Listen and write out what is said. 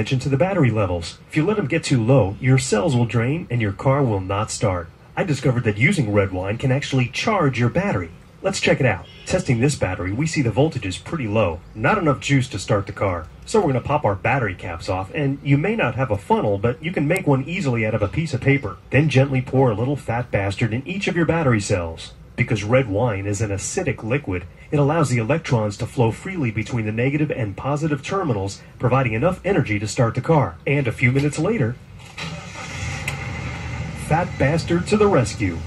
attention to the battery levels. If you let them get too low, your cells will drain and your car will not start. I discovered that using red wine can actually charge your battery. Let's check it out. Testing this battery, we see the voltage is pretty low, not enough juice to start the car. So we're going to pop our battery caps off, and you may not have a funnel, but you can make one easily out of a piece of paper. Then gently pour a little fat bastard in each of your battery cells. Because red wine is an acidic liquid, it allows the electrons to flow freely between the negative and positive terminals, providing enough energy to start the car. And a few minutes later, Fat Bastard to the rescue.